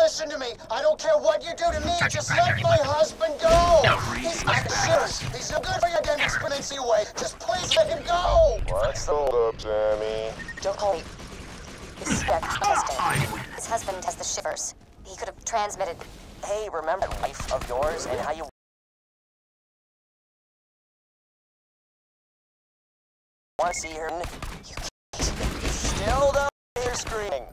listen to me. I don't care what you do to me. Just Primary, let my husband go. No, He's what? got shivers. He's no good for your damn exponential way. Just please let him go. What's the hold up, Tammy? Don't call me. This is Beck testing. His husband has the shivers. He could have transmitted. Hey, remember that wife of yours and how you want to see her? You can't. Still don't hear screaming.